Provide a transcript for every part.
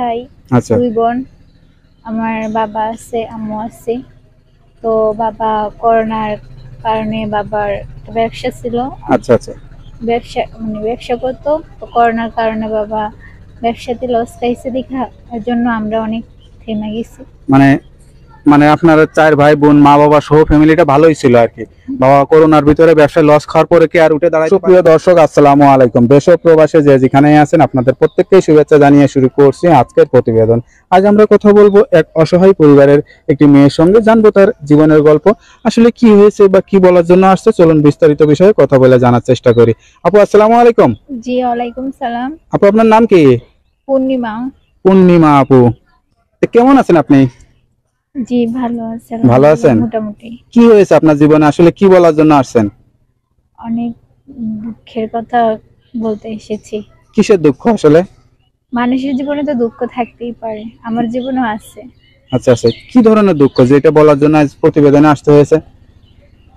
ভাই আচ্ছা। দুই বোন আমার বাবা আছে আম্মু আছে। তো বাবা করোনার কারণে বাবার ব্যবসা ছিল। আচ্ছা আচ্ছা। ব্যবসা মানে ব্যবসা করতো। তো করোনার কারণে বাবা ব্যবসাতে লস খাইছে দেখা এর জন্য আমরা অনেক থেমে গেছি। মানে মানে আপনার চার ভাই বোন মা বাবা সহ ফ্যামিলিটা ভালোই ছিল আর কি। বাবা করোনার ভিতরে ব্যবসায় লস খাওয়ার পরে কি আর উঠে দাঁড়ায়? সুপ্রিয় দর্শক আসসালামু আলাইকুম। দেশ ও প্রবাসে যে যেখানেই আছেন আপনাদের প্রত্যেককেই শুভেচ্ছা জানিয়ে শুরু করছি আজকের প্রতিবেদন। আজ আমরা কথা বলব এক অসহায় পরিবারের একটি মেয়ের সঙ্গে। জানব তার জীবনের গল্প আসলে কি হয়েছে বা কি বলার জন্য আসছে চলুন বিস্তারিত বিষয়ে কথা বলে জানার চেষ্টা করি। আপু আসসালামু আলাইকুম। জি ওয়ালাইকুম সালাম। আপু আপনার নাম কি? পূর্ণিমা। পূর্ণিমা আপু। কেমন আছেন আপনি? জি ভালো আছে ভালো আছেন? মোটামুটি। কি হয়েছে আপনার জীবনে? আসলে কি বলার জন্য আসছেন? অনেক দুঃখের কথা বলতে এসেছি। কিসের দুঃখ আসলে? মানুষের জীবনে তো দুঃখ থাকতেই পারে আমার জীবনেও আছে। আচ্ছা আচ্ছা কি ধরনের দুঃখ? যেটা বলার জন্য আজ প্রতিবেদনে আসতে হয়েছে।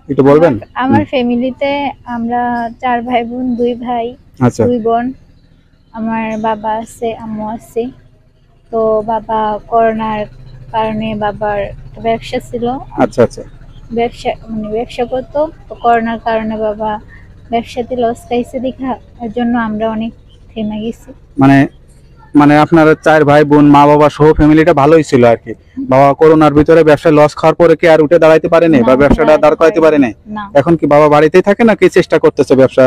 একটু বলবেন? আমার- আমার ফ্যামিলিতে আমরা চার ভাই বোন দুই ভাই আচ্ছা। দুই বোন। আমার বাবা আছে আম্মু আছে। তো বাবা করোনার কারণে বাবার ব্যবসা ছিল। আচ্ছা আচ্ছা। ব্যবসা মানে ব্যবসা করতো। তো করোনার কারণে বাবা ব্যবসাতে লস খাইছে দেখা এর জন্য আমরা অনেক থেমে গেছি। মানে মানে আপনার চার ভাই বোন মা বাবা সহ ফ্যামিলিটা ভালোই ছিল আর কি। বাবা করোনার ভিতরে ব্যবসায় লস খাওয়ার পরে কি আর উঠে দাঁড়াইতে পারেনি বা ব্যবসাটা দাঁড় করাইতে পারেনি। এখন কি বাবা বাড়িতেই থাকে নাকি চেষ্টা করতেছে ব্যবসা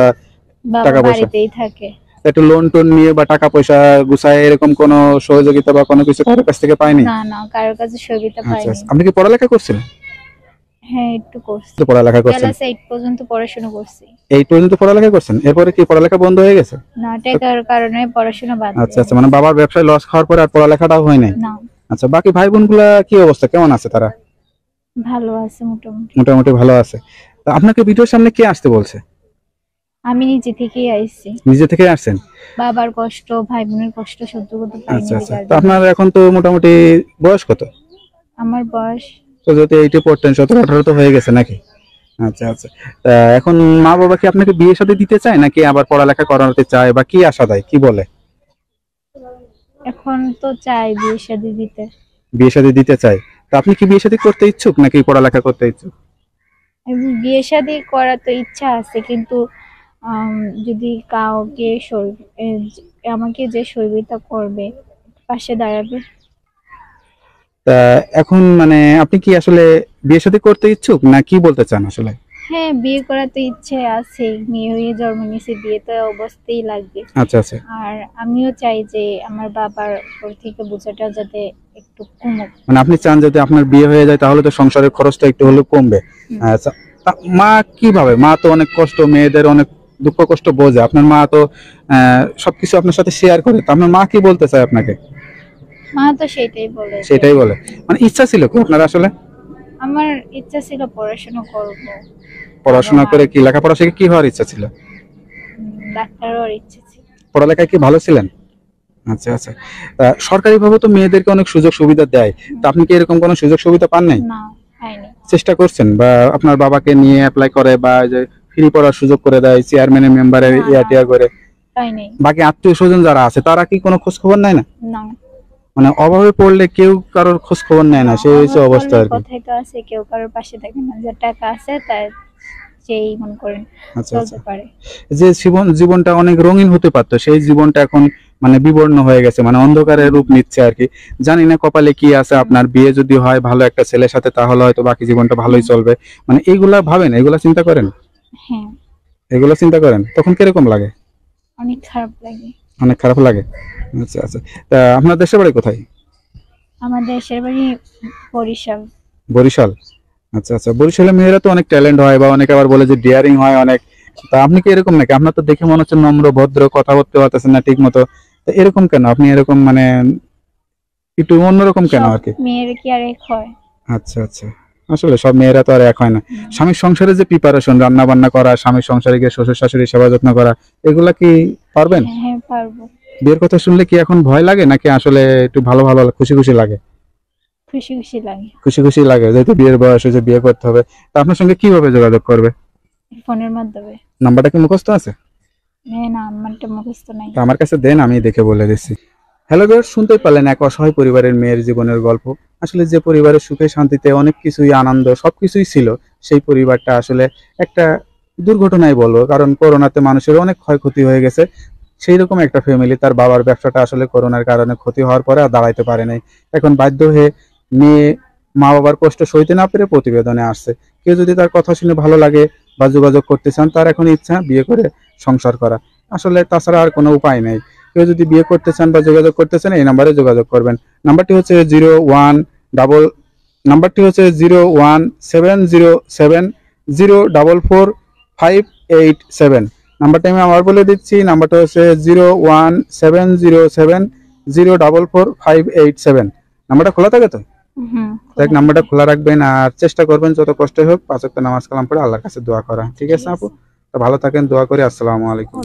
টাকা পয়সা? বাড়িতেই থাকে। একটু লোন টোন নিয়ে বা টাকা পয়সা গুছায় এরকম কোনো সহযোগিতা বা কোনো কিছু কারোর কাছ থেকে পায়নি? না না কারোর কাছে সুবিধা আচ্ছা পাইনি। আচ্ছা। আপনি কি পড়ালেখা করছেন হ্যাঁ একটু করছি। পড়ালেখা করছেন? ক্লাস এইট পর্যন্ত পড়াশোনা করছি। এই পর্যন্ত পড়ালেখা করছেন? এরপরে কি পড়ালেখা বন্ধ হয়ে গেছে? না টাকার কারণে পড়াশোনা বাদ আচ্ছা আচ্ছা মানে বাবার ব্যবসায় লস খাওয়ার পরে আর পড়ালেখাটাও হয় নাই? না। আচ্ছা বাকি ভাই বোনগুলা কি অবস্থা? কেমন আছে তারা? ভালো আছে মোটামুটি। মোটামুটি ভালো আছে। তা আপনাকে ভিডিওর সামনে কে আসতে বলছে? আমি নিজে থেকেই আইছি। নিজে থেকে আসছেন? বাবার কষ্ট ভাই বোনের কষ্ট সহ্য করতে আচ্ছা আচ্ছা। তো আপনার এখন তো মোটামুটি বয়স কত? আমার বয়স তো যদি এইটে পড়তেন সতেরো আঠারো তো হয়ে গেছে নাকি? আচ্ছা আচ্ছা। তা এখন মা বাবা কি আপনাকে বিয়ে সাথে দিতে চায় নাকি আবার পড়ালেখা করাতে চায় বা কি আশা দেয়? কি বলে? এখন তো চাই বিয়ে শাদী দিতে। বিয়ে সাথে দিতে চায়। তা আপনি কি বিয়ে সাথে করতে ইচ্ছুক নাকি পড়ালেখা করতে ইচ্ছুক? বিয়ে শাদী করার তো ইচ্ছা আছে কিন্তু যদি কাউকে আমাকে যে সহযোগিতা করবে পাশে দাঁড়াবে? তা এখন মানে আপনি কি আসলে বিয়ে সাথে করতে ইচ্ছুক না কি বলতে চান আসলে? হ্যাঁ বিয়ে করার তো ইচ্ছে আছে। মেয়ে হয়ে জন্ম নিয়েছে বিয়ে তো অবস্থায় লাগবে। আচ্ছা আচ্ছা। আর আমিও চাই যে আমার বাবার উপর থেকে বোঝাটা যাতে একটু কমুক। মানে আপনি চান যদি আপনার বিয়ে হয়ে যায় তাহলে তো সংসারের খরচটা একটু হলেও কমবে। আচ্ছা মা কীভাবে? মা তো অনেক কষ্ট মেয়েদের অনেক দুঃখ কষ্ট বোঝে। আপনার মা তো সবকিছু আপনার সাথে শেয়ার করে। তো আপনার মা কি বলতে চায় আপনাকে? মা তো সেটাই বলে। সেটাই বলে। মানে ইচ্ছা ছিল কি আপনার আসলে? আমার ইচ্ছা ছিল পড়াশোনা করব। পড়াশোনা করে কি লেখাপড়া শিখে কি হওয়ার ইচ্ছা ছিল? ডাক্তার হওয়ার ইচ্ছে ছিল। পড়ালেখায় কি ভালো ছিলেন? আচ্ছা আচ্ছা। সরকারি ভাবে তো মেয়েদেরকে অনেক সুযোগ সুবিধা দেয়। তা আপনি কি এরকম কোনো সুযোগ সুবিধা পান নাই? না চেষ্টা করছেন বা আপনার বাবাকে নিয়ে অ্যাপ্লাই করে বা যে ফ্রি পড়ার সুযোগ করে দেয় চেয়ারম্যানের মেম্বারের ইয়া টিয়া করে। বাকি আত্মীয় স্বজন যারা আছে তারা কি কোনো খোঁজ খবর নেয় না? মানে অভাবে পড়লে কেউ কারোর খোঁজ খবর নেয় না সেই হচ্ছে অবস্থা আর কি। আছে কেউ কারোর পাশে থাকে না যার টাকা আছে তার সেই মনে করেন আচ্ছা আচ্ছা। চলতে পারে। যে জীবন জীবনটা অনেক রঙিন হতে পারতো সেই জীবনটা এখন মানে বিবর্ণ হয়ে গেছে মানে অন্ধকারের রূপ নিচ্ছে আর কি। জানি না কপালে কি আছে আপনার বিয়ে যদি হয় ভালো একটা ছেলের সাথে তাহলে হয়তো বাকি জীবনটা ভালোই চলবে। মানে এইগুলা ভাবেন এগুলা চিন্তা করেন? হ্যাঁ। এগুলা চিন্তা করেন তখন কীরকম লাগে? অনেক খারাপ লাগে। অনেক খারাপ লাগে? আচ্ছা আচ্ছা। তা আপনার দেশের বাড়ি কোথায়? আমার দেশের বাড়ি বরিশাল। বরিশাল? আচ্ছা আচ্ছা। বরিশালের মেয়েরা তো অনেক ট্যালেন্ট হয় বা অনেকে আবার বলে যে ডিয়ারিং হয় অনেক। তা আপনি কি এরকম নাকি? আপনার তো দেখে মনে হচ্ছে নম্র ভদ্র কথা বলতে পারতেছেন না ঠিক মতো তো এরকম কেন? আপনি এরকম মানে একটু অন্যরকম কেন আর কি? মেয়ের কি আর এক হয়? আচ্ছা আচ্ছা। আসলে সব মেয়েরা তো আর এক হয় না। স্বামীর সংসারে যে প্রিপারেশন রান্না বান্না করা স্বামীর সংসারে গিয়ে শ্বশুর শাশুড়ি সেবা যত্ন করা এগুলা কি পারবেন? হ্যাঁ হ্যাঁ পারব। বিয়ের কথা শুনলে কি এখন ভয় লাগে নাকি আসলে একটু ভালো ভালো খুশি খুশি লাগে? খুশি খুশি লাগে। খুশি খুশি লাগে যেহেতু বিয়ের বয়স হয়েছে বিয়ে করতে হবে। তা আপনার সঙ্গে কীভাবে যোগাযোগ করবে? ফোনের মাধ্যমে। নাম্বারটা কি মুখস্থ আছে? না আমারটা মুখস্থ নাই। আমার কাছে দেন আমি দেখে বলে দিচ্ছি। হ্যালো ভিউয়ার্স শুনতেই পারলেন এক অসহায় পরিবারের মেয়ের জীবনের গল্প। আসলে যে পরিবারের সুখে, শান্তিতে অনেক কিছুই আনন্দ, সবকিছুই ছিল। সেই পরিবারটা আসলে একটা দুর্ঘটনাই বলব, কারণ করোনাতে মানুষের অনেক ক্ষয়ক্ষতি হয়ে গেছে। সেই রকম একটা ফ্যামিলি তার বাবার ব্যবসাটা আসলে করোনার কারণে ক্ষতি হওয়ার পরে আর দাঁড়াইতে পারে নাই। এখন বাধ্য হয়ে মেয়ে মা বাবার কষ্ট সইতে না পেরে প্রতিবেদনে আসছে। কেউ যদি তার কথা শুনে ভালো লাগে বা যোগাযোগ করতে চান, তার এখন ইচ্ছা বিয়ে করে সংসার করা। আসলে তাছাড়া আর কোনো উপায় নেই। কেউ যদি বিয়ে করতে চান বা যোগাযোগ করতে চান এই নাম্বারে যোগাযোগ করবেন। নাম্বারটি হচ্ছে জিরো ওয়ান ডাবল নাম্বারটি হচ্ছে zero one seven zero seven zero double four five eight seven. নাম্বারটা আমি আবার বলে দিচ্ছি নাম্বারটা হচ্ছে zero one seven zero seven zero double four five eight seven. নাম্বারটা খোলা থাকে তো? দেখ নাম্বারটা খোলা রাখবেন আর চেষ্টা করবেন যত কষ্ট হোক পাঁচ নামাজ কালাম পড়ে আল্লাহর কাছে দোয়া করা। ঠিক আছে আপু? তো ভালো থাকেন দোয়া করি আসসালামু আলাইকুম।